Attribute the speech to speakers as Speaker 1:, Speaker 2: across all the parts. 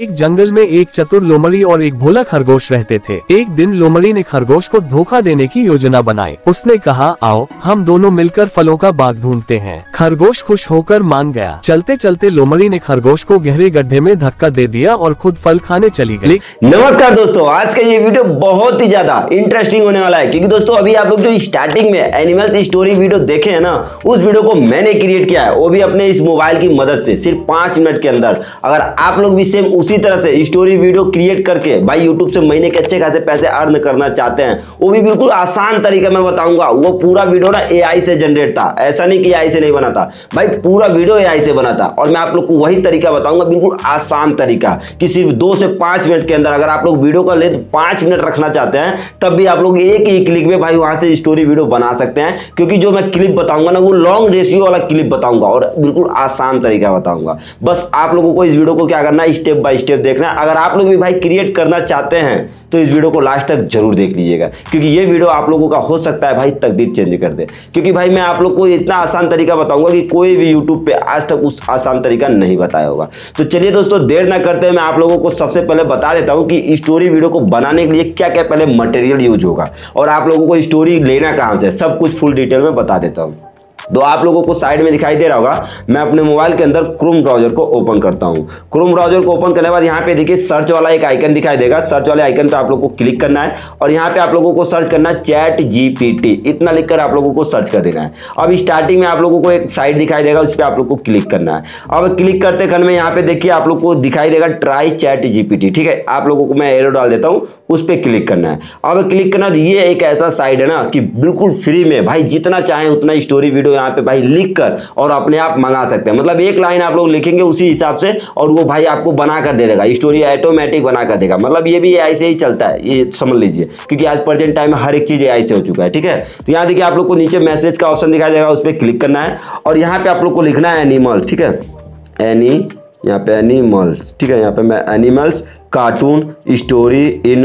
Speaker 1: एक जंगल में एक चतुर लोमड़ी और एक भोला खरगोश रहते थे। एक दिन लोमड़ी ने खरगोश को धोखा देने की योजना बनाई। उसने कहा, आओ, हम दोनों मिलकर फलों का बाग ढूंढते हैं। खरगोश खुश होकर मान गया। चलते चलते लोमड़ी ने खरगोश को गहरे गड्ढे में धक्का दे दिया और खुद फल खाने चली गई।
Speaker 2: नमस्कार दोस्तों, आज का ये वीडियो बहुत ही ज़्यादा इंटरेस्टिंग होने वाला है, क्योंकि दोस्तों, अभी आप लोग जो स्टार्टिंग में एनिमल्स स्टोरी वीडियो देखे है ना, उस वीडियो को मैंने क्रिएट किया है, वो भी अपने इस मोबाइल की मदद से, सिर्फ़ पाँच मिनट के अंदर। अगर आप लोग भी सेम उसी तरह से स्टोरी वीडियो क्रिएट करके भाई यूट्यूब से महीने के अच्छे खासे पैसे अर्न करना चाहते हैं, वो भी बिल्कुल आसान तरीका मैं बताऊँगा। वो पूरा वीडियो ना एआई से जनरेट था। ऐसा नहीं कि आई से नहीं बना था भाई पूरा वीडियो एआई से बना था और मैं आप लोग को वही तरीका बताऊँगा, बिल्कुल आसान तरीका। कि सिर्फ़ दो से पाँच मिनट के अंदर अगर आप लोग वीडियो का लेंथ पाँच मिनट रखना चाहते हैं, तब भी आप लोग एक ही क्लिक में भाई वहाँ से स्टोरी वीडियो बना सकते हैं। क्योंकि जो मैं क्लिप बताऊँगा ना, वो लॉन्ग रेशियो वाला क्लिप बताऊँगा और बिल्कुल आसान तरीका बताऊँगा। बस आप लोगों को इस वीडियो को क्या करना है स्टेप बाय स्टेप देखना अगर आप लोग भी भाई क्रिएट करना चाहते हैं तो इस वीडियो को लास्ट तक ज़रूर देख लीजिएगा। क्योंकि ये वीडियो आप लोगों का हो सकता है भाई तकदीर चेंज कर दे। क्योंकि भाई मैं आप लोग को इतना आसान तरीका बताऊँगा कि कोई भी यूट्यूब पे आज तक उस आसान तरीका नहीं बताया होगा। तो चलिए दोस्तों, देर ना करते हुए मैं आप लोगों को सबसे पहले बता देता हूँ कि स्टोरी वीडियो को बनाने के लिए क्या क्या पहले मटेरियल यूज़ होगा। और आप लोगों को स्टोरी लेना कहाँ से सब कुछ फुल डिटेल में बता देता हूँ। तो आप लोगों को साइड में दिखाई दे रहा होगा, मैं अपने मोबाइल के अंदर क्रोम ब्राउज़र को ओपन करता हूँ। क्रोम ब्राउज़र को ओपन करने के बाद यहाँ पे देखिए सर्च वाला एक आइकन दिखाई देगा। सर्च वाले आइकन पे आप लोग को क्लिक करना है और यहाँ पे आप लोगों को सर्च करना है चैट जीपीटी इतना लिखकर आप लोगों को सर्च कर देना है। अब स्टार्टिंग में आप लोगों को एक साइट दिखाई देगा, उस पर आप लोग को क्लिक करना है। अब क्लिक करते क्रम में यहाँ पे देखिए आप लोग को दिखाई देगा ट्राई चैट जीपीटी ठीक है, आप लोगों को मैं एरो डाल देता हूँ, उस पर क्लिक करना है। अब क्लिक करना, ये एक ऐसा साइट है ना कि बिल्कुल फ्री में भाई, जितना चाहे उतना स्टोरी वीडियो यहाँ पे भाई लिख कर और अपने आप मंगा सकते हैं। मतलब एक लाइन आप लोग लिखेंगे उसी हिसाब से और वो भाई आपको बना कर दे देगा। स्टोरी ऑटोमेटिक बना कर देगा। मतलब ये भी ऐसे ही चलता है, ये समझ लीजिए। क्योंकि आज प्रेजेंट टाइम में हर एक चीज़ ऐसे हो चुका है, ठीक है? तो यहाँ देखिए आप लोग को नीचे मैसेज का ऑप्शन दिखाई देगा, उस पर क्लिक करना है और यहाँ पे आप लोग को लिखना है एनिमल ठीक है? एनी यहाँ पे एनिमल्स ठीक है? यहाँ पे मैं animals cartoon story in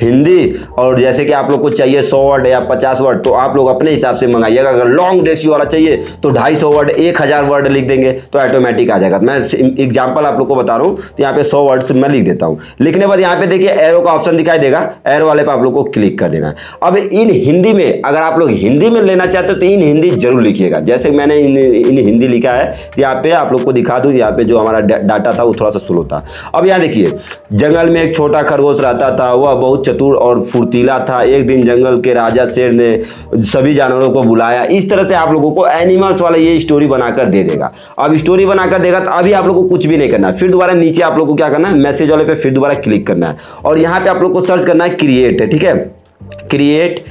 Speaker 2: Hindi. और जैसे कि आप लोग को चाहिए सौ वर्ड या पचास वर्ड तो आप लोग अपने हिसाब से मंगाइएगा। अगर लॉन्ग रेशियो वाला चाहिए तो ढाई सौ वर्ड एक हज़ार वर्ड लिख देंगे तो ऑटोमेटिक आ जाएगा। मैं एग्ज़ाम्पल आप लोग को बता रहा हूँ तो यहाँ पे सौ वर्ड्स मैं लिख देता हूँ। लिखने के बाद यहाँ पे देखिए एरो का ऑप्शन दिखाई देगा। एरो वाले पे आप लोग को क्लिक कर देना है। अब इन हिंदी में अगर आप लोग हिंदी में लेना चाहते हो तो इन हिंदी ज़रूर लिखिएगा। जैसे मैंने इन, इन हिंदी लिखा है यहाँ पे आप लोग को दिखा दूँ यहाँ पे जो हमारा डाटा था वो थोड़ा सा स्लो था। अब यहाँ देखिए जंगल में एक छोटा खरगोश रहता था, वह बहुत चतुर और फुर्तीला था। एक दिन जंगल के राजा शेर ने सभी जानवरों को बुलाया। इस तरह से आप लोगों को एनिमल्स वाला ये स्टोरी बनाकर दे देगा। अब स्टोरी बनाकर देगा तो अभी आप लोग को कुछ भी नहीं करना फिर दोबारा नीचे आप लोग को क्या करना है? मैसेज वाले पे फिर दोबारा क्लिक करना है। और यहाँ पे आप लोग को सर्च करना है क्रिएट ठीक है? क्रिएट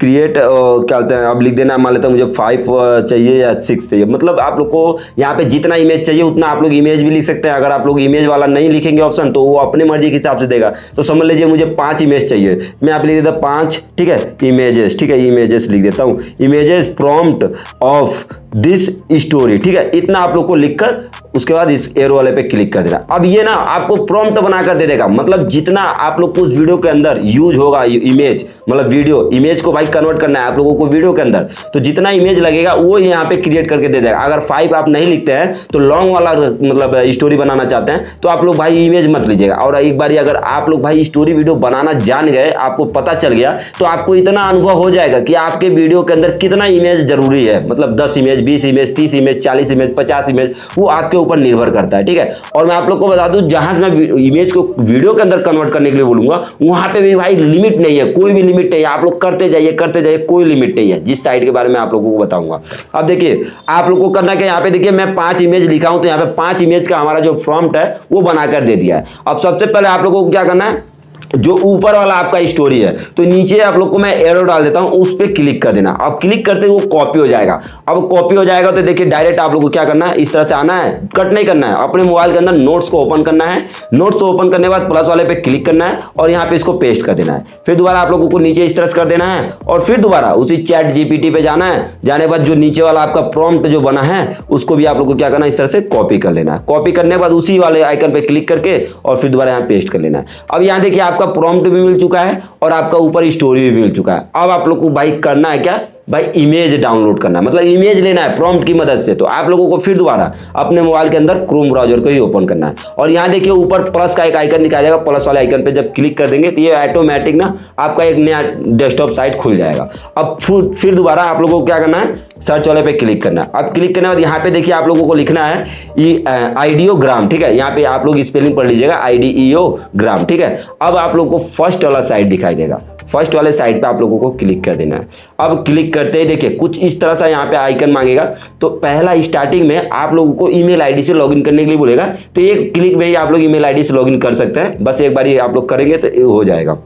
Speaker 2: क्रिएट क्या बोलते हैं अब लिख देना, मान लेते हैं मुझे फाइव चाहिए या सिक्स चाहिए। मतलब आप लोग को यहाँ पे जितना इमेज चाहिए, उतना आप लोग इमेज भी लिख सकते हैं। अगर आप लोग इमेज वाला नहीं लिखेंगे ऑप्शन तो वो अपने मर्ज़ी के हिसाब से देगा। तो समझ लीजिए मुझे पाँच इमेज चाहिए। मैं आप लिख देता हूँ पाँच, ठीक है? इमेजेस ठीक है? इमेजेस लिख देता हूँ। Images prompt of this story ठीक है? इतना आप लोग को लिखकर उसके बाद इस एरो वाले पे क्लिक कर देना। अब ये ना आपको प्रॉम्प्ट बनाकर दे देगा। मतलब जितना आप लोग को उस वीडियो के अंदर यूज़ होगा इमेज मतलब वीडियो इमेज को भाई कन्वर्ट करना है आप लोगों को वीडियो के अंदर तो जितना इमेज लगेगा, वो यहाँ पे क्रिएट करके दे देगा। अगर फाइव आप नहीं लिखते हैं तो लॉन्ग वाला मतलब स्टोरी बनाना चाहते हैं तो आप लोग भाई इमेज मत लीजिएगा। और एक बार अगर आप लोग भाई स्टोरी वीडियो बनाना जान गए, आपको पता चल गया तो आपको इतना अनुभव हो जाएगा कि आपके वीडियो के अंदर कितना इमेज ज़रूरी है। मतलब दस इमेज बीस इमेज, तीस इमेज, चालीस इमेज, पचास इमेज, वो आपके ऊपर निर्भर करता है, ठीक है? और मैं आप लोग को बता दूँ, जहाँ से मैं इमेज को वीडियो के अंदर कन्वर्ट करने के लिए बोलूँगा, वहाँ पे भी भाई लिमिट नहीं है, कोई भी लिमिट नहीं है। आप लोग करते जाइए करते जाइए, कोई लिमिट नहीं है, जिस साइड के बारे में आप लोगों को बताऊँगा। अब देखिए, आप लोग को करना क्या यहाँ पे देखिए, मैं पाँच इमेज लिखा हूँ तो यहाँ पे पाँच इमेज का हमारा जो फ्रॉम्प्ट है, वो बनाकर दे दिया है। अब सबसे पहले आप लोगों को क्या करना है? जो ऊपर वाला आपका स्टोरी है तो नीचे आप लोग को मैं एरो डाल देता हूँ, उस पर क्लिक कर देना। अब क्लिक करते वो कॉपी हो जाएगा। अब कॉपी हो जाएगा तो देखिए डायरेक्ट आप लोग को क्या करना है, इस तरह से आना है कट नहीं करना है। अपने मोबाइल के अंदर नोट्स को ओपन करना है। नोट्स को ओपन करने के बाद प्लस वाले पे क्लिक करना है और यहाँ पे इसको पेस्ट कर देना है। फिर दोबारा आप लोगों को नीचे इस तरह से कर देना है और फिर दोबारा उसी चैट जीपीटी पे जाना है। जाने के बाद जो नीचे वाला आपका प्रॉम्प्ट जो बना है, उसको भी आप लोग को क्या करना है, इस तरह से कॉपी कर लेना है। कॉपी करने के बाद उसी वाले आइकन पे क्लिक करके और फिर दोबारा यहाँ पेस्ट कर लेना है। अब यहाँ देखिए आपका प्रॉम्प्ट भी मिल चुका है और आपका ऊपर स्टोरी भी मिल चुका है। अब आप लोग को बाइक करना है क्या? भाई इमेज डाउनलोड करना मतलब इमेज लेना है प्रॉम्प्ट की मदद से। तो आप लोगों को फिर दोबारा अपने मोबाइल के अंदर क्रोम ब्राउज़र को ही ओपन करना है। और यहाँ देखिए, ऊपर प्लस का एक आइकन निकाल जाएगा। प्लस वाले आइकन पे जब क्लिक कर देंगे तो ये ऑटोमेटिक ना आपका एक नया डेस्कटॉप साइट खुल जाएगा। अब फिर दोबारा आप लोगों को क्या करना है? सर्च वाले पे क्लिक करना है। अब क्लिक करने के बाद यहाँ पे देखिए, आप लोगों को लिखना है आईडियोग्राम ठीक है? यहाँ पे आप लोग स्पेलिंग पढ़ लीजिएगा आईडीईओ ग्राम ठीक है? अब आप लोगों को फ़र्स्ट वाला साइट दिखाई देगा। फ़र्स्ट वाले साइड पे आप लोगों को क्लिक कर देना है। अब क्लिक करते ही देखिए, कुछ इस तरह से यहाँ पे आइकन मांगेगा। तो पहला स्टार्टिंग में आप लोगों को ईमेल आईडी से लॉगिन करने के लिए बोलेगा। तो एक क्लिक में ही आप लोग ईमेल आईडी से लॉगिन कर सकते हैं। बस एक बार ये आप लोग करेंगे तो हो जाएगा।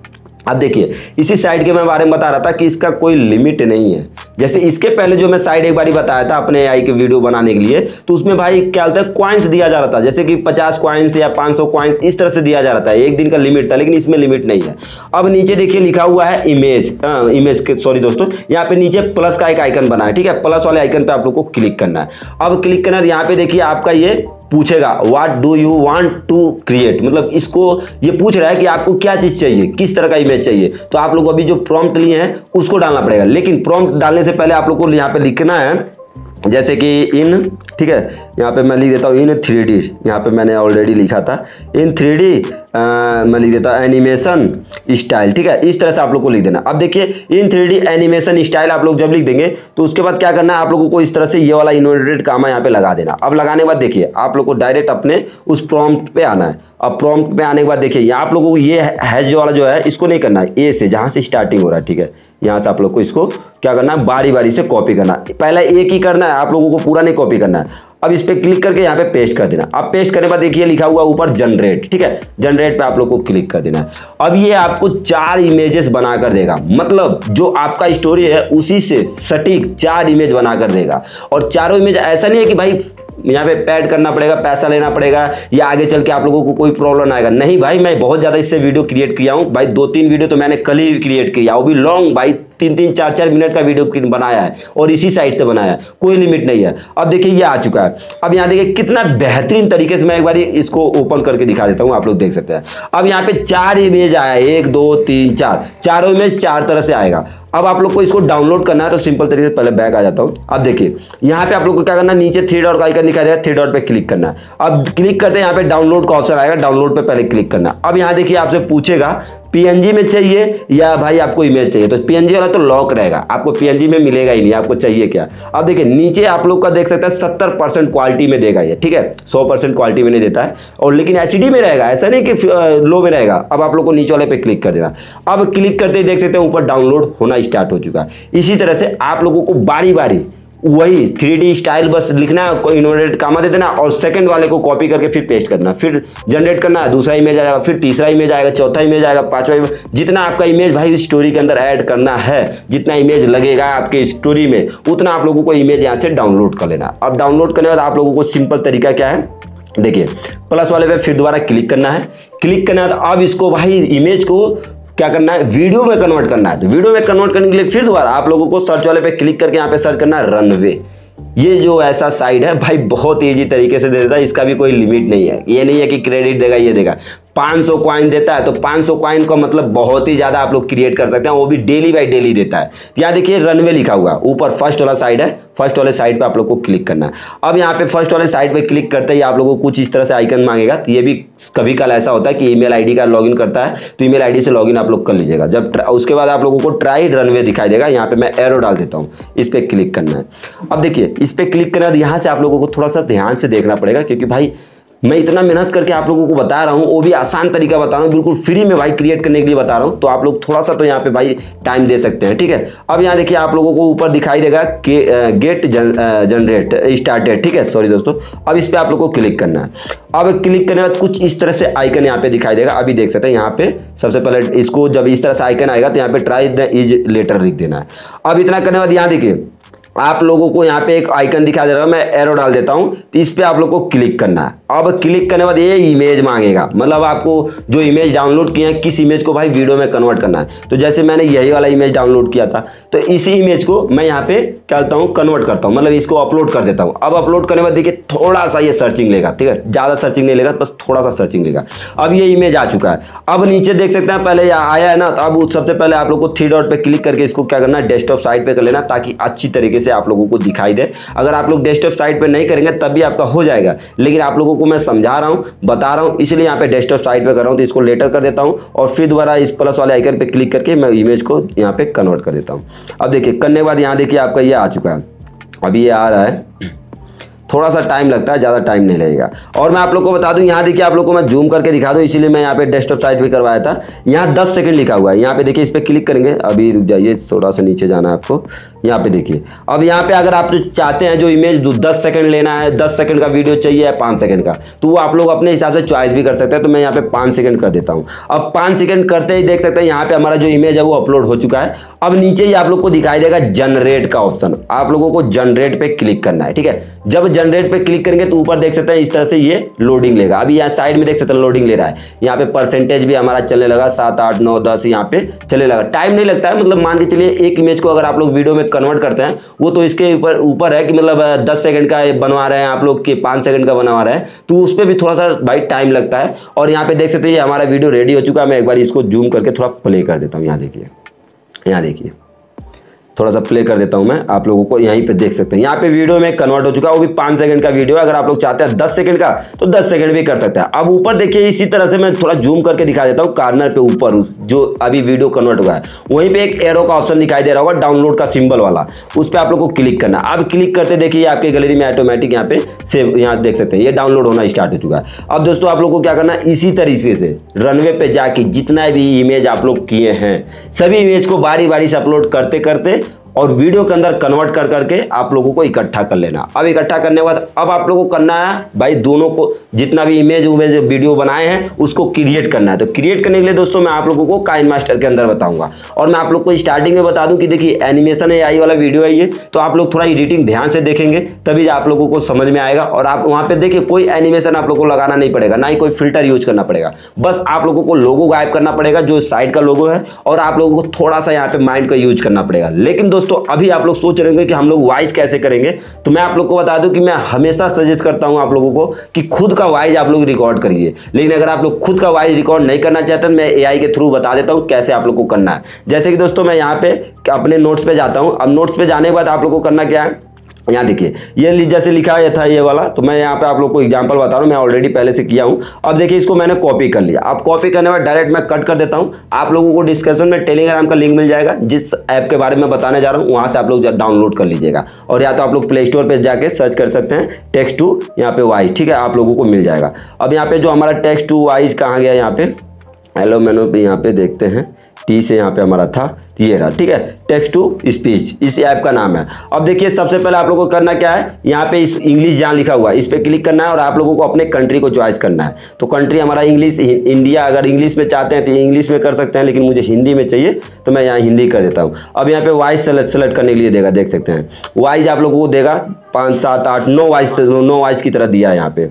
Speaker 2: अब देखिए इसी साइड के मैं बारे में बता रहा था कि इसका कोई लिमिट नहीं है। जैसे इसके पहले जो मैं साइड एक बार बताया था अपने आई के वीडियो बनाने के लिए तो उसमें भाई क्या होता है क्वाइंस दिया जा रहा था। जैसे कि 50 क्वाइंस या 500 सौ क्वाइंस इस तरह से दिया जा रहा था। एक दिन का लिमिट था लेकिन इसमें लिमिट नहीं है। अब नीचे देखिए लिखा हुआ है इमेज आ, इमेज सॉरी दोस्तों यहाँ पे नीचे प्लस का एक आइकन बना है ठीक है? प्लस वाले आइकन पे आप लोग को क्लिक करना है। अब क्लिक करना है यहाँ पे देखिए आपका ये पूछेगा what do you want to create मतलब इसको ये पूछ रहा है कि आपको क्या चीज़ चाहिए, किस तरह का इमेज चाहिए। तो आप लोग अभी जो प्रॉम्प्ट लिए हैं, उसको डालना पड़ेगा। लेकिन प्रॉम्प्ट डालने से पहले आप लोग को यहाँ पे लिखना है, जैसे कि इन ठीक है? यहाँ पे मैं लिख देता हूँ इन थ्री डी यहाँ पर मैंने ऑलरेडी लिखा था। इन थ्री डी मैं लिख देता हूँ एनिमेशन स्टाइल ठीक है? इस तरह से आप लोग को लिख देना। अब देखिए, इन थ्री एनिमेशन स्टाइल आप लोग जब लिख देंगे तो उसके बाद क्या करना है? आप लोगों को इस तरह से ये वाला इन्वर्टेड कामा यहाँ पे लगा देना। अब लगाने के बाद देखिए, आप लोग को डायरेक्ट अपने उस प्रॉम्प्ट पे आना है। अब प्रॉम्प्ट पे आने के बाद देखिए आप लोगों को ये हैज़ वाला जो है, इसको नहीं करना है। ए से, जहाँ से स्टार्टिंग हो रहा है, ठीक है? यहाँ से आप लोग को इसको क्या करना है? बारी बारी से कॉपी करना पहले एक ही करना है, आप लोगों को पूरा नहीं कॉपी करना है। अब इस पर क्लिक करके यहाँ पे पेस्ट कर देना। अब पेस्ट करने बाद देखिए लिखा हुआ ऊपर जनरेट ठीक है? जनरेट पे आप लोग को क्लिक कर देना अब ये आपको चार इमेजेस बनाकर देगा। मतलब जो आपका स्टोरी है, उसी से सटीक चार इमेज बनाकर देगा। और चारों इमेज ऐसा नहीं है कि भाई यहाँ पे पैड करना पड़ेगा, पैसा लेना पड़ेगा, या आगे चल के आप लोगों को कोई प्रॉब्लम आएगा। नहीं भाई, मैं बहुत ज़्यादा इससे वीडियो क्रिएट किया हूँ। भाई दो तीन वीडियो तो मैंने कल ही क्रिएट किया, वो भी लॉन्ग भाई तीन तीन चार चार मिनट का वीडियो बनाया है और इसी साइड से बनाया है। कोई लिमिट नहीं है। अब देखिए, ये आ चुका है। अब यहाँ देखिए, कितना बेहतरीन तरीके से मैं एक बार इसको ओपन करके दिखा देता हूँ, आप लोग देख सकते हैं। अब यहाँ पे चार इमेज आया एक, दो, तीन, चार। चारों इमेज चार तरह से आएगा। अब आप लोग को इसको डाउनलोड करना है तो सिंपल तरीके से पहले बैक आ जाता हूँ। अब देखिए, यहाँ पे आप लोग को क्या करना है? नीचे थ्री डॉट का आइकन दिखाई देगा थ्री डॉट पे क्लिक करना है। अब क्लिक करते हैं, यहाँ पे डाउनलोड का ऑप्शन आएगा। डाउनलोड पे पहले क्लिक करना अब यहाँ देखिए, आपसे पूछेगा पीएनजी में चाहिए या भाई आपको इमेज चाहिए? तो पीएनजी वाला तो लॉक रहेगा। आपको पीएनजी में मिलेगा ही नहीं। आपको चाहिए क्या? अब देखिए, नीचे आप लोग का देख सकते हैं, सत्तर परसेंट क्वालिटी में देगा ये, ठीक है? सौ परसेंट क्वालिटी में नहीं देता है। और लेकिन एचडी में रहेगा। ऐसा नहीं कि लो में रहेगा। अब आप लोग को नीचे वाले पे क्लिक कर देना। अब क्लिक करते ही देख सकते हैं, ऊपर डाउनलोड होना स्टार्ट हो चुका है। इसी तरह से आप लोगों को बारी बारी वही थ्री स्टाइल बस लिखना कोई इन्वर्टेड कामा दे देना और सेकंड वाले को कॉपी करके फिर पेस्ट करना। फिर जनरेट करना, दूसरा इमेज आएगा, फिर तीसरा इमेज आएगा, चौथा इमेज आएगा, पांचवा इमेज जितना आपका इमेज भाई स्टोरी के अंदर ऐड करना है, जितना इमेज लगेगा आपके स्टोरी में, उतना आप लोगों को इमेज यहाँ से डाउनलोड कर लेना। अब डाउनलोड करने के बाद आप लोगों को सिंपल तरीका क्या है? देखिए प्लस वाले पे फिर दोबारा क्लिक करना है। क्लिक करना है अब इसको भाई इमेज को क्या करना है? वीडियो में कन्वर्ट करना है। तो वीडियो में कन्वर्ट करने के लिए फिर दोबारा आप लोगों को सर्च वाले पे क्लिक करके यहाँ पे सर्च करना है रनवे ये जो ऐसा साइड है, भाई, बहुत ईजी तरीके से दे देता है, इसका भी कोई लिमिट नहीं है। ये नहीं है कि क्रेडिट देगा, ये देगा। 500 कॉइन देता है तो 500 कॉइन का मतलब बहुत ही ज़्यादा आप लोग क्रिएट कर सकते हैं, वो भी डेली बाई डेली देता है। यहाँ देखिए रनवे लिखा हुआ है, ऊपर फ़र्स्ट वाला साइड है फ़र्स्ट वाले साइड पे आप लोग को क्लिक करना है। अब यहाँ पे फ़र्स्ट वाले साइड पे क्लिक करते ही आप लोगों को कुछ इस तरह से आइकन मांगेगा तो ये भी कभी कल ऐसा होता है कि ईमेल आईडी का लॉगिन करता है तो ईमेल आईडी से लॉगिन आप लोग कर लीजिएगा। जब उसके बाद आप लोगों को ट्राई रनवे दिखाई देगा, यहाँ पे मैं एरो डाल देता हूँ, इस पर क्लिक करना है। अब देखिए, इस पर क्लिक करना यहाँ से आप लोगों को थोड़ा सा ध्यान से देखना पड़ेगा, क्योंकि भाई मैं इतना मेहनत करके आप लोगों को बता रहा हूँ वो भी आसान तरीका बता रहा हूँ बिल्कुल फ्री में भाई क्रिएट करने के लिए बता रहा हूँ तो आप लोग थोड़ा सा तो यहाँ पे भाई टाइम दे सकते हैं ठीक है? अब यहाँ देखिए आप लोगों को ऊपर दिखाई देगा के गेट जन, जनरेट स्टार्टेड ठीक है? सॉरी दोस्तों अब इस पर आप लोग को क्लिक करना है। अब क्लिक करने के बाद कुछ इस तरह से आइकन यहाँ पे दिखाई देगा अभी देख सकते हैं यहाँ पे सबसे पहले इसको जब इस तरह से आइकन आएगा तो यहाँ पे ट्राई इज़ लेटर लिख देना है। अब इतना करने के बाद यहाँ देखिए आप लोगों को यहाँ पे एक आइकन दिखा दे रहा है, मैं एरो डाल देता हूँ तो इस पर आप लोग को क्लिक करना है। अब क्लिक करने के बाद ये इमेज मांगेगा। मतलब आपको जो इमेज डाउनलोड किए हैं, किस इमेज को भाई वीडियो में कन्वर्ट करना है। तो जैसे मैंने यही वाला इमेज डाउनलोड किया था तो इसी इमेज को मैं यहाँ पे क्या करता हूँ कन्वर्ट करता हूँ। मतलब इसको अपलोड कर देता हूँ। अब अपलोड करने के बाद देखिए, थोड़ा सा ये सर्चिंग लेगा, ठीक है? ज़्यादा सर्चिंग नहीं लेगा, बस थोड़ा सा सर्चिंग लेगा। अब ये इमेज आ चुका है। अब नीचे देख सकते हैं, पहले आया है ना तो अब सबसे पहले आप लोग को थ्री डॉट पर क्लिक करके इसको क्या करना है डेस्कटॉप साइट पे कर लेना ताकि अच्छी तरीके से आप लोगों को दिखाई दे। अगर आप लोग डेस्कटॉप साइट पे नहीं करेंगे, तब भी आपका हो जाएगा। लेकिन आप लोगों को मैं समझा रहा हूँ, बता रहा हूँ, इसलिए यहाँ पे डेस्कटॉप साइट पे कर रहा हूँ तो इसको लेटर कर देता हूँ और फिर दोबारा इस प्लस वाले आइकन पे क्लिक करके मैं इमेज को यहाँ पे कन्वर्ट कर देता हूँ। अब देखिए, करने के बाद यहाँ देखिए, आपका ये आ चुका है। अभी ये आ रहा है। थोड़ा सा टाइम लगता है, ज़्यादा टाइम नहीं लगेगा। और मैं आप लोग को बता दूँ, यहाँ देखिए, आप लोग को मैं जूम करके दिखा दूँ, इसीलिए मैं यहाँ पे डेस्कटॉप साइट भी करवाया था। यहाँ 10 सेकंड लिखा हुआ है। यहाँ पे देखिए, इस पर क्लिक करेंगे। अभी रुक जाइए, थोड़ा सा नीचे जाना है आपको। यहाँ पे देखिए। अब यहाँ पे अगर आप चाहते हैं जो इमेज दस सेकंड लेना है, दस सेकंड का वीडियो चाहिए, पाँच सेकंड का तो वो आप लोग अपने हिसाब से चॉइस भी कर सकते हैं। तो मैं यहाँ पे पाँच सेकंड कर देता हूँ। अब पाँच सेकंड करते ही देख सकते हैं, यहाँ पे हमारा जो इमेज है वो अपलोड हो चुका है। अब नीचे ही आप लोग को दिखाई देगा जनरेट का ऑप्शन आप लोगों को जनरेट पे क्लिक करना है, ठीक है? जब जनरेट पे क्लिक करेंगे तो ऊपर देख सकते हैं इस तरह से ये लोडिंग लेगा। अभी यहाँ साइड में देख सकते हैं लोडिंग ले रहा है। यहाँ पे परसेंटेज भी हमारा चलने लगा, सात, आठ, नौ, दस यहाँ पे चलने लगा। टाइम नहीं लगता है मतलब मान के चलिए एक इमेज को अगर आप लोग वीडियो में कन्वर्ट करते हैं, वो तो इसके ऊपर ऊपर है कि मतलब दस सेकंड का बनवा रहे हैं आप लोग के पाँच सेकंड का बनवा रहे हैं तो उस पर भी थोड़ा सा भाई टाइम लगता है। और यहाँ पे देख सकते हैं हमारा वीडियो रेडी हो चुका है, मैं एक बार इसको जूम करके थोड़ा प्ले कर देता हूँ। यहाँ देखिए यहाँ देखिए। थोड़ा सा प्ले कर देता हूँ मैं। आप लोगों को यहीं पे देख सकते हैं। यहाँ पे वीडियो में कन्वर्ट हो चुका है, वो भी पाँच सेकंड का वीडियो है। अगर आप लोग चाहते हैं दस सेकंड का तो दस सेकंड भी कर सकते हैं। अब ऊपर देखिए, इसी तरह से मैं थोड़ा जूम करके दिखा देता हूँ कार्नर पे ऊपर, जो अभी वीडियो कन्वर्ट हुआ है। वहीं पर एक एरो का ऑप्शन दिखाई दे रहा होगा डाउनलोड का सिंबल वाला। उस पर आप लोग को क्लिक करना। अब क्लिक करते देखिए आपके गैलरी में ऑटोमेटिक यहाँ पे सेव यहाँ देख सकते हैं। ये डाउनलोड होना स्टार्ट हो चुका है। अब दोस्तों, आप लोग को क्या करना इसी तरीके से रनवे पे जाके जितना भी इमेज आप लोग किए हैं, सभी इमेज को बारी बारी से अपलोड करते करते और वीडियो के अंदर कन्वर्ट कर करके आप लोगों को इकट्ठा कर लेना। अब इकट्ठा करने के बाद अब आप लोगों को करना है भाई दोनों को जितना भी इमेज उमेज वीडियो बनाए हैं, उसको क्रिएट करना है। तो क्रिएट करने के लिए दोस्तों मैं आप लोगों को काइन मास्टर के अंदर बताऊँगा। और मैं आप लोग को स्टार्टिंग में बता दूँ कि देखिए एनिमेशन है आई वाला वीडियो है ये तो आप लोग थोड़ा एडिटिंग ध्यान से देखेंगे, तभी आप लोगों को समझ में आएगा। और आप वहाँ पर देखिए कोई एनिमेशन आप लोग को लगाना नहीं पड़ेगा, ना ही कोई फ़िल्टर यूज़ करना पड़ेगा। बस आप लोगों को लोगो गायब करना पड़ेगा, जो साइड का लोगो है, और आप लोगों को थोड़ा सा यहाँ पे माइंड का यूज़ करना पड़ेगा। लेकिन दोस्तों अभी आप लोग सोच रहे होंगे कि हम लोग वाइज कैसे करेंगे। तो मैं आप लोग को बता दूँ कि मैं हमेशा सजेस्ट करता हूँ आप लोगों को कि खुद का वाइज आप लोग रिकॉर्ड करिए। लेकिन अगर आप लोग खुद का वाइज रिकॉर्ड नहीं करना चाहते तो मैं एआई के थ्रू बता देता हूँ कैसे आप लोग को करना है। जैसे कि दोस्तों, मैं यहाँ पे अपने नोट्स पर जाता हूँ। अब नोट्स पर जाने के बाद आप लोग को करना क्या है? यहाँ देखिए, ये जैसे लिखा है था ये वाला तो मैं यहाँ पे आप लोग को एग्जांपल बता रहा हूँ, मैं ऑलरेडी पहले से किया हूँ। अब देखिए, इसको मैंने कॉपी कर लिया। अब कॉपी करने बाद डायरेक्ट मैं कट कर देता हूँ। आप लोगों को डिस्क्रिप्शन में टेलीग्राम का लिंक मिल जाएगा, जिस ऐप के बारे में बताने जा रहा हूँ, वहाँ से आप लोग डाउनलोड कर लीजिएगा। और या तो आप लोग प्ले स्टोर पर जाकर सर्च कर सकते हैं टेक्स्ट टू यहाँ पे वाइज ठीक है? आप लोगों को मिल जाएगा। अब यहाँ पे जो हमारा टेक्स्ट टू वाइज कहाँ गया यहाँ पे? हेलो मैनो यहाँ पे देखते हैं। टी से यहाँ पे हमारा था ये रहा, ठीक है? टेक्स्ट टू स्पीच इस ऐप का नाम है। अब देखिए, सबसे पहले आप लोगों को करना क्या है? यहाँ पे इस इंग्लिश जहाँ लिखा हुआ है, इस पर क्लिक करना है और आप लोगों को अपने कंट्री को चॉइस करना है। तो कंट्री हमारा इंग्लिश इंडिया अगर इंग्लिश में चाहते हैं तो इंग्लिश में कर सकते हैं, लेकिन मुझे हिंदी में चाहिए तो मैं यहाँ हिंदी कर देता हूँ। अब यहाँ पे वाइस सेलेक्ट सेलेक्ट करने के लिए देगा देख सकते हैं। वाइज आप लोगों को देगा, पाँच, सात, आठ, नौ वाइज नौ वाइज की तरह दिया है यहाँ पे।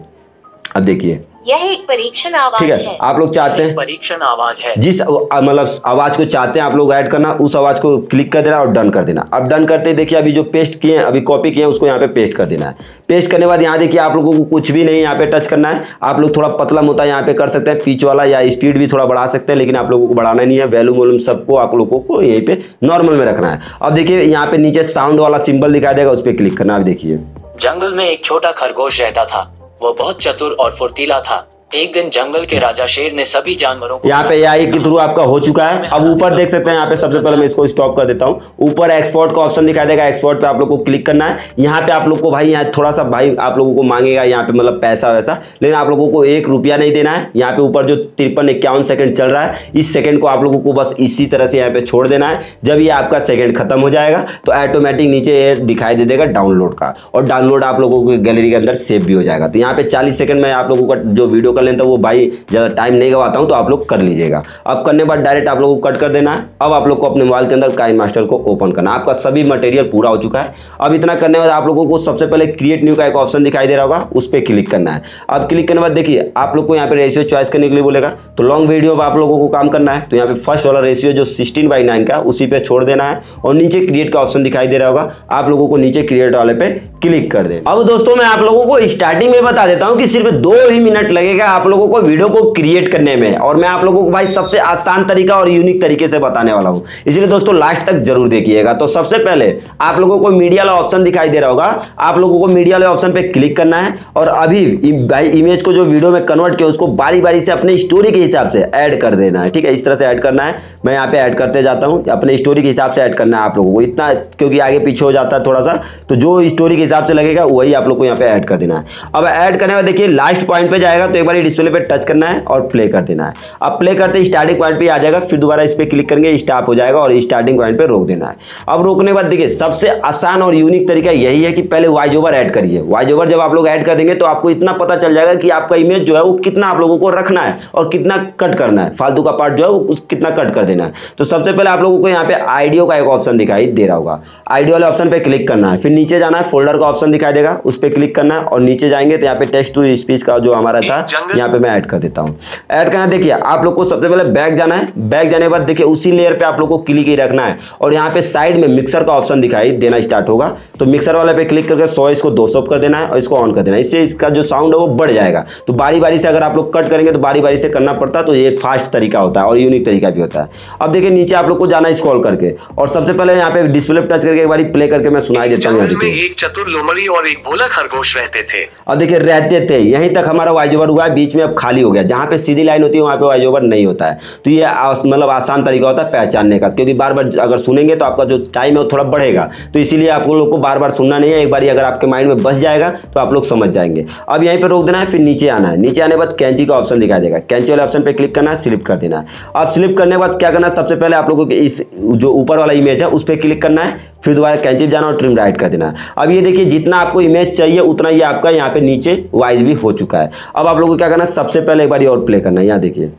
Speaker 2: अब देखिए।
Speaker 3: यह एक परीक्षण आवाज़
Speaker 2: ठीक है, आप लोग चाहते हैं?
Speaker 4: परीक्षण आवाज़ है।
Speaker 2: जिस मतलब आवाज़ को चाहते हैं आप लोग ऐड करना उस आवाज़ को क्लिक कर देना और डन कर देना। अब डन करते देखिए अभी जो पेस्ट किए हैं अभी कॉपी किए हैं उसको यहाँ पे पेस्ट कर देना है। पेस्ट करने के बाद यहाँ देखिए आप लोगों को कुछ भी नहीं यहाँ पे टच करना है। आप लोग थोड़ा पतला मोटा यहाँ पे कर सकते हैं पीच वाला या स्पीड भी थोड़ा बढ़ा सकते हैं लेकिन आप लोगों को बढ़ाना नहीं है। वैल्यूम वॉल्यूम सबको आप लोगों को यहीं पे नॉर्मल में रखना है। अब देखिए यहाँ पे नीचे साउंड वाला सिंबल दिखाई देगा उस पर क्लिक करना। अभी देखिए।
Speaker 4: जंगल में एक छोटा खरगोश रहता था। वो बहुत चतुर और फुर्तीला था। एक दिन जंगल के राजा शेर ने सभी जानवरों को
Speaker 2: यहाँ पे आई के थ्रू आपका हो चुका है। अब ऊपर देख सकते हैं यहाँ पे सबसे पहले मैं इसको स्टॉप कर देता हूँ। ऊपर एक्सपोर्ट का ऑप्शन दिखाई देगा। एक्सपोर्ट पे आप लोग को क्लिक करना है। यहाँ पे आप लोग को भाई यहाँ थोड़ा सा भाई आप लोगों को मांगेगा यहाँ पे मतलब पैसा वैसा। लेकिन आप लोगों को एक रुपया नहीं देना है। यहाँ पे ऊपर जो तिरपन इक्यावन सेकंड चल रहा है इस सेकंड को आप लोगों को बस इसी तरह से यहाँ पे छोड़ देना है। जब ये आपका सेकंड खत्म हो जाएगा तो ऑटोमेटिक नीचे ये दिखाई दे देगा डाउनलोड का। और डाउनलोड आप लोगों को गैलरी के अंदर सेव भी हो जाएगा। तो यहाँ पे चालीस सेकंड में आप लोगों का जो वीडियो का लें तो वो भाई ज़्यादा टाइम नहीं गवाता हूँ तो आप लोग कर लीजिएगा। अब करने बाद डायरेक्ट आप लोग को कट कर देना है। अब आप लोग को अपने मोबाइल के अंदर काइन मास्टर को ओपन करना है। आपका सभी मटेरियल पूरा हो चुका है। अब इतना करने बाद आप लोगों को सबसे पहले क्रिएट न्यू का एक ऑप्शन दिखाई दे रहा होगा, उस पर क्लिक करना है। अब क्लिक करने बाद देखिए, आप लोग को यहाँ पे रेशियो चॉइस करने के लिए बोलेगा। तो लॉन्ग वीडियो आप लोगों को काम करना है। तो यहाँ पे फ़र्स्ट वाला रेशियो जो सिक्सटीन बाई नाइन का उसी पे छोड़ देना है। और नीचे क्रिएट का ऑप्शन दिखाई दे रहा होगा। आप लोगों को नीचे क्रिएट वाले पे क्लिक कर दे अब दोस्तों, मैं आप लोगों को स्टार्टिंग में बता देता हूँ कि सिर्फ़ दो ही मिनट लगेगा। आप लोगों को वीडियो को क्रिएट करने में और मैं आप लोगों को भाई सबसे आसान तरीका और यूनिक तरीके से बताने वाला हूँ। इसलिए दोस्तों लास्ट तक ज़रूर देखिएगा। तो सबसे पहले आप लोगों को मीडिया वाला ऑप्शन दिखाई दे रहा होगा। आप लोगों को मीडिया वाले ऑप्शन पे क्लिक करना है और अभी भाई इमेज को जो वीडियो में कन्वर्ट किया, उसको बारी बारी से अपने स्टोरी के हिसाब से ऐड कर देना है। ठीक है? इस तरह से ऐड करना है। मैं यहाँ पे ऐड करते जाता हूँ। अपने स्टोरी के हिसाब से ऐड करना है आप लोगों को। इतना क्योंकि आगे पीछे हो जाता है थोड़ा सा तो जो स्टोरी के हिसाब से लगेगा, वही आप लोग को यहाँ पे ऐड कर देना है। अब ऐड करने में देखिए लास्ट पॉइंट पे जाएगा तो एक डिस्प्ले पे टच करना है और प्ले कर देना है। अब प्ले करते स्टार्टिंग पॉइंट पे आ जाएगा, फिर दोबारा इस पर क्लिक करेंगे स्टाप हो जाएगा और स्टार्टिंग पॉइंट पे रोक देना है। अब रोकने के बाद देखिए, सबसे आसान और यूनिक तरीका यही है कि पहले वाइज ओवर ऐड करिए। वाइज ओवर जब आप लोग ऐड कर देंगे तो आपको इतना पता चल जाएगा कि आपका इमेज जो है वो कितना आप लोगों को रखना है और कितना कट करना है। फालतू का पार्ट जो है वो कितना कट कर देना है। तो सबसे पहले आप लोगों को यहाँ पे आइडियो का एक ऑप्शन दिखाई दे रहा होगा। आइडियो वाले ऑप्शन पे क्लिक करना है। फिर नीचे जाना है फोल्डर का ऑप्शन दिखाई देगा, उस पर क्लिक करना है और नीचे जाएँगे तो यहाँ पे टेक्स्ट टू स्पीच का जो हमारा था यहाँ पे मैं ऐड कर देता हूँ। ऐड करना देखिए आप लोग को सबसे पहले बैक जाना है। बैक जाने के बाद देखिए उसी लेयर पे आप लोग को क्लिक ही रखना है। और यहाँ पे साइड में मिक्सर का ऑप्शन दिखाई देना स्टार्ट होगा। तो मिक्सर वाले पे क्लिक करके सौ इसको दो कर देना है और इसको ऑन कर देना है। इससे इसका जो साउंड है वो बढ़ जाएगा। तो बारी बारी से अगर आप लोग कट करेंगे तो बारी बारी से करना पड़ता है। तो ये फास्ट तरीका होता है और यूनिक तरीका भी होता है। अब देखिए नीचे आप लोग को जाना स्क्रॉल करके। और सबसे पहले यहाँ पे डिस्प्ले टच करके एक बार प्ले करके मैं सुनाई देता हूँ
Speaker 1: एक चतुर लोमड़ी और एक भोला खरगोश रहते थे।
Speaker 2: और देखिए रहते थे। यहीं तक हमारा वाइज हुआ। है बीच में अब खाली हो गया। जहाँ पे सीधी लाइन होती है, वहाँ पे वाइज ओवर नहीं होता है। तो ये मतलब आसान तरीका होता है पहचानने का। क्योंकि बार बार अगर सुनेंगे तो आपका जो टाइम है वो थोड़ा बढ़ेगा। तो इसीलिए आप लोग को बार बार सुनना नहीं है। एक बार अगर आपके माइंड में बस जाएगा तो आप लोग समझ जाएँगे। अब यहीं पर रोक देना है, फिर नीचे आना है। नीचे आने के बाद कैंची का ऑप्शन दिखाई देगा। कैंची वाले ऑप्शन पे क्लिक करना है स्लिप कर देना है। अब स्लिप करने के बाद क्या करना है? सबसे पहले आप लोगों को इस, जो ऊपर वाला इमेज है, उस पर क्लिक करना है। फिर दोबारा कैंची जाना और ट्रिम राइट कर देना है। अब ये देखिए, जितना आपको इमेज चाहिए, उतना ये आपका यहाँ पे नीचे वाइज भी हो चुका है। अब आप लोगों को क्या करना है? सबसे पहले एक बार और प्ले करना है। यहाँ देखिए।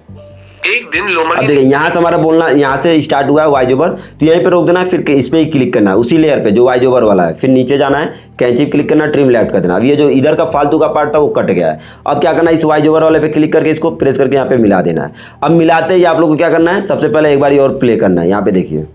Speaker 1: एक दिन
Speaker 2: अब देखिए यहाँ से हमारा बोलना यहाँ से स्टार्ट हुआ है वाइज ओवर तो यहीं पे रोक देना है फिर इस पे ही क्लिक करना है। उसी लेयर पे जो वाइज ओवर वाला है। फिर नीचे जाना है कैंची क्लिक करना ट्रिम लेफ़्ट कर देना। अब ये जो इधर का फालतू का पार्ट था वो कट गया है। अब क्या करना है? इस वाइज ओवर वाले पे क्लिक करके इसको प्रेस करके यहाँ पे मिला देना है। अब मिलाते ही आप लोग को क्या करना है? सबसे पहले एक बार और प्ले करना है। यहाँ पे देखिए।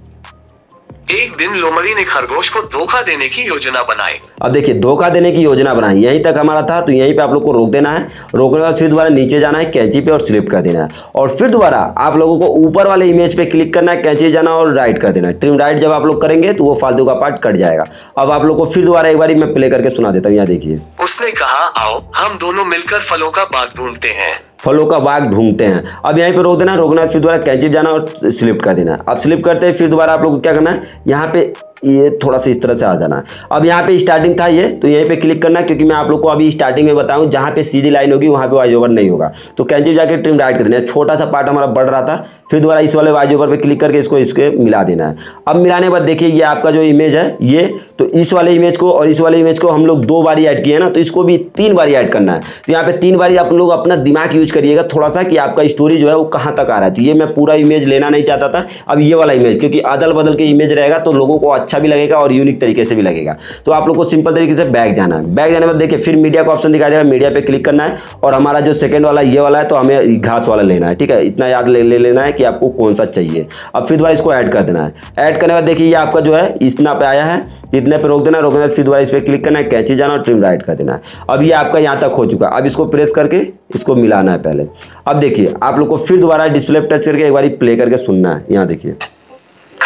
Speaker 1: एक दिन लोमड़ी ने खरगोश को धोखा देने की योजना बनाई।
Speaker 2: अब देखिए धोखा देने की योजना बनाई। यहीं तक हमारा था तो यहीं पे आप लोग को रोक देना है। रोकने के बाद फिर दोबारा नीचे जाना है कैंची पे और स्लिप कर देना है। और फिर दोबारा आप लोगों को ऊपर वाले इमेज पे क्लिक करना है कैंची जाना और राइट कर देना है। ट्रिम राइट जब आप लोग करेंगे तो वो फालतू का पार्ट कट जाएगा। अब आप लोग को फिर दोबारा एक बार मैं प्ले करके सुना देता हूँ। यहाँ देखिए।
Speaker 1: उसने कहा आओ हम दोनों मिलकर फलों का बाग ढूंढते हैं।
Speaker 2: फलों का बाग ढूंढते हैं। अब यहीं पे रोक देना, रोकना, फिर दोबारा कैंची जाना और स्लिप कर देना। अब स्लिप करते हैं फिर दोबारा आप लोग को क्या करना है? यहाँ पे ये थोड़ा सा इस तरह से आ जाना। अब यहाँ पे स्टार्टिंग था ये तो यहीं पे क्लिक करना, क्योंकि मैं आप लोग को अभी स्टार्टिंग में बताऊँ, जहाँ पे सीधी लाइन होगी, वहाँ पे वाइज ओवर नहीं होगा। तो कैंची पे जाके ट्रिम राइट कर देना छोटा सा पार्ट हमारा बढ़ रहा था, फिर दोबारा इस वाले वाइज ओवर पर क्लिक करके इसको, इसके मिला देना है। अब मिलाने के बाद देखिए, ये आपका जो इमेज है, ये तो इस वाले इमेज को और इस वाले इमेज को हम लोग दो बारी ऐड किए ना तो इसको भी तीन बारी ऐड करना है। तो यहाँ पे तीन बारी आप लोग अपना दिमाग यूज़ करिएगा थोड़ा सा कि आपका स्टोरी जो है वो कहाँ तक आ रहा है। तो ये मैं पूरा इमेज लेना नहीं चाहता था, अब ये वाला इमेज क्योंकि अदल बदल के इमेज रहेगा तो लोगों को अच्छा भी लगेगा और यूनिक तरीके से भी लगेगा। तो आप लोग को सिंपल तरीके से बैक जाना है। बैक जाने के बाद देखिए फिर मीडिया का ऑप्शन दिखाई देगा। मीडिया पे क्लिक करना है और हमारा जो सेकंड वाला ये वाला है तो हमें घास वाला लेना है। ठीक है? इतना याद ले, लेना है कि आपको कौन सा चाहिए। अब फिर दोबारा इसको ऐड कर देना है। ऐड करने के बाद देखिए ये आपका जो है इतना पे आया है। इतने पे रोक देना रोकने फिर दोबारा इस पर क्लिक करना है कैची जाना और ट्रिम राइट कर देना है। अब ये आपका यहाँ तक हो चुका है। अब इसको प्रेस करके इसको मिलाना है पहले। अब देखिए आप लोग को फिर दोबारा डिस्प्ले टच करके एक बार प्ले करके सुनना है। यहाँ देखिए।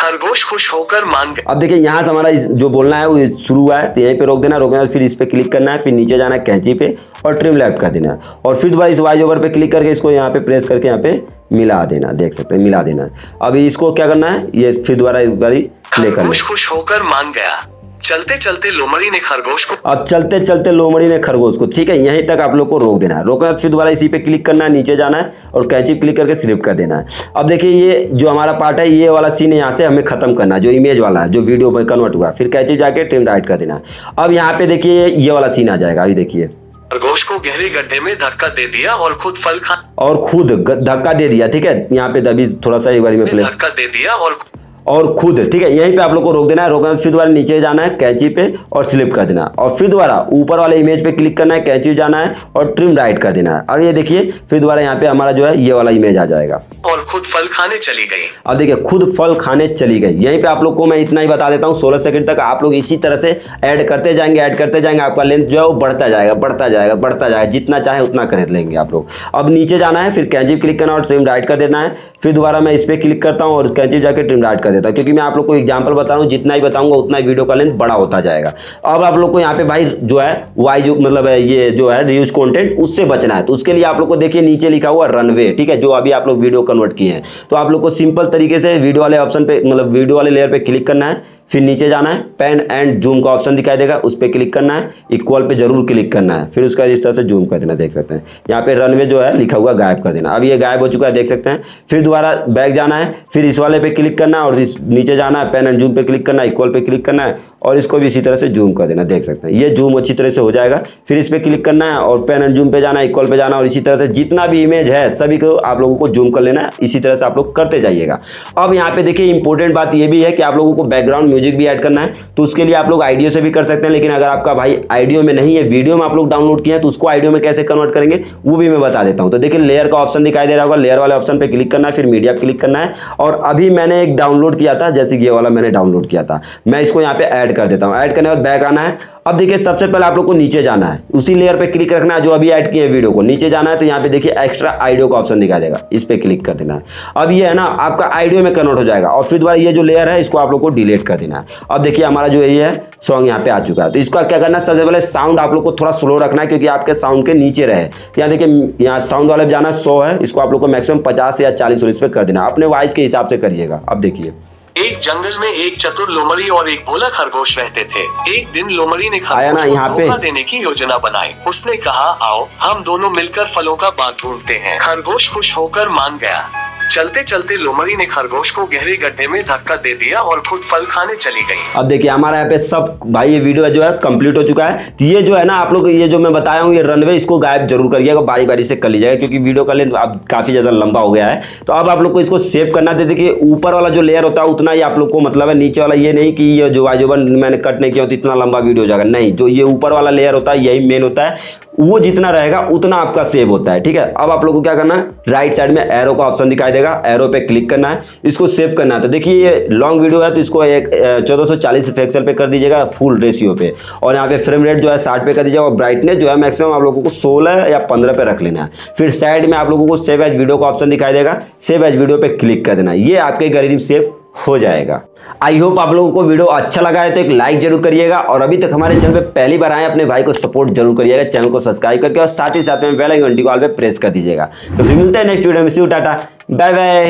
Speaker 1: खरगोश खुश होकर मान गया
Speaker 2: अब देखिए यहाँ से हमारा जो बोलना है वो शुरू हुआ है। तो यहीं पे रोक देना रोकना देना फिर इस पे क्लिक करना है फिर नीचे जाना है कैंची पे और ट्रिम लेफ़्ट कर देना है। और फिर दोबारा इस वाइज ओवर पे क्लिक करके इसको यहाँ पे प्रेस करके यहाँ पे मिला देना देख सकते हैं मिला देना है। अभी इसको क्या करना है? ये फिर दोबारा एक बारी प्ले करना
Speaker 1: खुश होकर मान गया। चलते चलते लोमड़ी ने खरगोश को
Speaker 2: अब चलते चलते लोमड़ी ने खरगोश को ठीक है यहीं तक आप लोग को रोक देना है। रोकना फिर दोबारा इसी पे क्लिक करना है नीचे जाना है और कैची क्लिक करके स्लिप कर देना है। अब देखिए ये जो हमारा पार्ट है ये वाला सीन यहाँ से हमें खत्म करना है जो इमेज वाला है जो वीडियो में कन्वर्ट हुआ फिर कैची जाके ट्रिम राइट कर देना है। अब यहाँ पे देखिए ये वाला सीन आ जाएगा अभी देखिए।
Speaker 1: खरगोश को गहरे गड्ढे में धक्का दे दिया और खुद फल खा
Speaker 2: और खुद धक्का दे दिया ठीक है? यहाँ पे अभी थोड़ा सा एक बार में
Speaker 1: धक्का दे दिया और
Speaker 2: और खुद ठीक है यहीं पे आप लोग को रोक देना है रोकना फिर दोबारा नीचे जाना है कैंची पे और स्लिप कर देना है और फिर दोबारा ऊपर वाले इमेज पे क्लिक करना है कैंची जाना है और ट्रिम राइट कर देना है। अब ये देखिए फिर दोबारा यहाँ पे हमारा जो है ये वाला इमेज आ जाएगा।
Speaker 1: और खुद फल खाने चली गई।
Speaker 2: अब देखिए खुद फल खाने चली गई। यहीं पे आप लोग को मैं इतना ही बता देता हूँ 16 सेकंड तक आप लोग इसी तरह से ऐड करते जाएँगे ऐड करते जाएँगे आपका लेंथ जो है वो बढ़ता जाएगा बढ़ता जाएगा बढ़ता जाएगा जितना चाहे उतना कर लेंगे आप लोग। अब नीचे जाना है फिर कैंचिप क्लिक करना और ट्रिम राइट कर देना है। फिर दोबारा मैं इस पर क्लिक करता हूँ और कैंचिप जाकर ट्रिम राइट कर देता हूँ। क्योंकि मैं आप लोग को एग्ज़ाम्पल बता रहा हूँ, जितना ही बताऊँगा, उतना ही वीडियो का लेंथ बड़ा होता जाएगा। अब आप लोग को यहाँ पे भाई जो है वाई जो मतलब ये जो है रियूज कॉन्टेंट उससे बचना है। तो उसके लिए आप लोग को देखिए, नीचे लिखा हुआ रनवे ठीक है, जो अभी आप लोग वीडियो कन्वर्ट किए हैं। तो आप लोग को सिंपल तरीके से वीडियो वाले ऑप्शन पे मतलब वीडियो वाले लेयर पर क्लिक करना है। फिर नीचे जाना है पेन एंड जूम का ऑप्शन दिखाई देगा, उस पर क्लिक करना है इक्वल पे ज़रूर क्लिक करना है। फिर उसका इस तरह से जूम कर देना, देख सकते हैं। यहाँ पे रन में जो है, लिखा हुआ गायब कर देना। अब ये गायब हो चुका है, देख सकते हैं। फिर दोबारा बैक जाना है, फिर इस वाले पे क्लिक करना है और नीचे जाना है पेन एंड जूम पे क्लिक करना है इक्वल पे क्लिक करना है और इसको भी इसी तरह से जूम कर देना, देख सकते हैं। ये जूम अच्छी तरह से हो जाएगा। फिर इस पर क्लिक करना है और पेन एंड जूम पे जाना है इक्वल पे जाना और इसी तरह से जितना भी इमेज है, सभी को आप लोगों को जूम कर लेना है। इसी तरह से आप लोग करते जाइएगा। अब यहाँ पे देखिए इंपॉर्टेंट बात ये भी है कि आप लोगों को बैकग्राउंड म्यूज़िक भी ऐड करना है तो उसके लिए आप लोग आइडियो से भी कर सकते हैं, लेकिन अगर आपका भाई आइडियो में नहीं है वीडियो में आप लोग डाउनलोड किया है तो उसको आइडियो में कैसे कन्वर्ट करेंगे, वो भी मैं बता देता हूँ। तो देखिए लेयर का ऑप्शन दिखाई दे रहा होगा लेयर वाले ऑप्शन पर क्लिक करना है, फिर मीडिया क्लिक करना है, और अभी मैंने एक डाउनलोड किया था, जैसे कि ये वाला मैंने डाउनलोड किया था। मैं इसको यहाँ पे ऐड कर देता हूँ। ऐड करने के बाद बैक आना है अब देखिए, सबसे पहले आप लोग को नीचे जाना है। उसी लेयर पे क्लिक रखना है जो अभी ऐड किए वीडियो को। नीचे जाना है तो यहाँ पे देखिए एक्स्ट्रा आइडियो का ऑप्शन दिखा देगा। इस पर क्लिक कर देना है। अब ये है ना, आपका आइडियो में कन्वर्ट हो जाएगा। और फिर दोबारा ये जो लेयर है, इसको आप लोग को डिलीट कर देना है। अब देखिए, हमारा जो ये है सॉन्ग यहाँ पे आ चुका है। तो इसका क्या करना है, सबसे पहले साउंड आप लोग को थोड़ा स्लो रखना है, क्योंकि आपके साउंड के नीचे रहे। तो यहाँ देखिए, यहाँ साउंड वाले जाना सौ है। इसको आप लोग को मैक्सिमम पचास या चालीस उलीस पे कर देना। अपने वॉइस के हिसाब से करिएगा। अब देखिए।
Speaker 1: एक जंगल में एक चतुर लोमड़ी और एक भोला खरगोश रहते थे। एक दिन लोमड़ी ने खरगोश को धोखा देने की योजना बनाई। उसने कहा आओ हम दोनों मिलकर फलों का बाग ढूंढते हैं। खरगोश खुश होकर मान गया। चलते चलते लोमड़ी ने खरगोश को गहरे गड्ढे में धक्का दे दिया और खुद फल खाने चली गई।
Speaker 2: अब देखिए, हमारा यहाँ पे सब, भाई ये वीडियो जो है कंप्लीट हो चुका है। तो ये जो है ना, आप लोग, ये जो मैं बताया हूँ, ये रनवे इसको गायब ज़रूर करिएगा बारी बारी से कर लीजिएगा, क्योंकि वीडियो का लेंथ अब काफ़ी ज़्यादा लंबा हो गया है। तो अब आप लोग को इसको सेव करना दे देखिए, ऊपर वाला जो लेयर होता है, उतना ही आप लोग को मतलब है, नीचे वाला ये नहीं कि ये जो आजोबन मैंने कट नहीं किया तो इतना लंबा वीडियो हो जाएगा। नहीं, जो ये ऊपर वाला लेयर होता है, यही मेन होता है। वो जितना रहेगा, उतना आपका सेव होता है, ठीक है? अब आप लोगों को क्या करना है? राइट साइड में एरो का ऑप्शन दिखाई देगा। एरो पे क्लिक करना है। इसको सेव करना है। तो देखिए, ये लॉन्ग वीडियो है तो इसको एक चौदह सौ चालीस पिक्सल पे कर दीजिएगा फुल रेशियो पे। और यहाँ पे फ्रेम रेट जो है, साठ पे कर दीजिएगा। और ब्राइटनेस जो है मैक्सिमम आप लोगों को सोलह या पंद्रह पे रख लेना है। फिर साइड में आप लोगों को सेव एज वीडियो का ऑप्शन दिखाई देगा। सेव एज वीडियो पे क्लिक कर देना। ये आपके गरीब सेव हो जाएगा। आई होप आप लोगों को वीडियो अच्छा लगा है तो एक लाइक ज़रूर करिएगा और अभी तक हमारे चैनल पे पहली बार आए अपने भाई को सपोर्ट ज़रूर करिएगा, चैनल को सब्सक्राइब करके और साथ ही साथ में बेल आइकन घंटी को ऑल पे प्रेस कर दीजिएगा। तो फिर मिलते हैं नेक्स्ट वीडियो में। सी टाटा बाय बाय